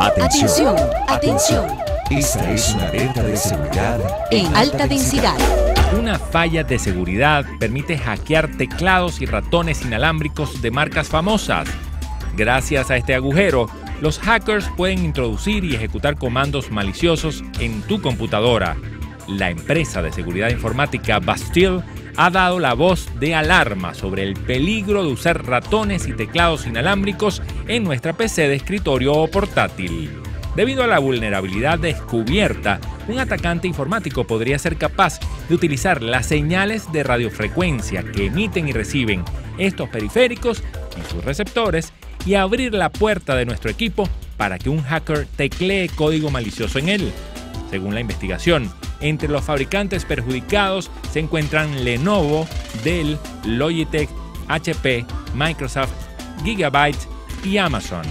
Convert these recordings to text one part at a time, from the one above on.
Atención, atención. Esta es una alerta de seguridad en alta densidad. Una falla de seguridad permite hackear teclados y ratones inalámbricos de marcas famosas. Gracias a este agujero, los hackers pueden introducir y ejecutar comandos maliciosos en tu computadora. La empresa de seguridad informática Bastille ha dado la voz de alarma sobre el peligro de usar ratones y teclados inalámbricos en nuestra PC de escritorio o portátil. Debido a la vulnerabilidad descubierta, un atacante informático podría ser capaz de utilizar las señales de radiofrecuencia que emiten y reciben estos periféricos y sus receptores y abrir la puerta de nuestro equipo para que un hacker teclee código malicioso en él. Según la investigación, entre los fabricantes perjudicados se encuentran Lenovo, Dell, Logitech, HP, Microsoft, Gigabyte y Amazon.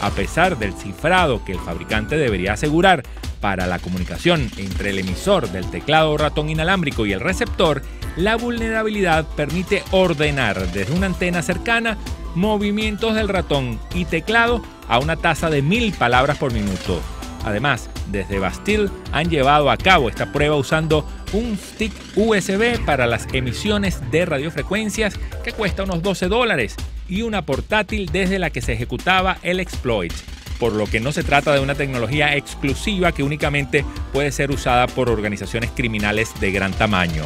A pesar del cifrado que el fabricante debería asegurar para la comunicación entre el emisor del teclado ratón inalámbrico y el receptor, la vulnerabilidad permite ordenar desde una antena cercana movimientos del ratón y teclado a una tasa de mil palabras por minuto. Además, desde Bastille han llevado a cabo esta prueba usando un stick USB para las emisiones de radiofrecuencias que cuesta unos 12 dólares y una portátil desde la que se ejecutaba el exploit, por lo que no se trata de una tecnología exclusiva que únicamente puede ser usada por organizaciones criminales de gran tamaño.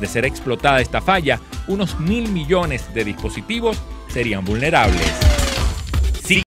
De ser explotada esta falla, unos mil millones de dispositivos serían vulnerables.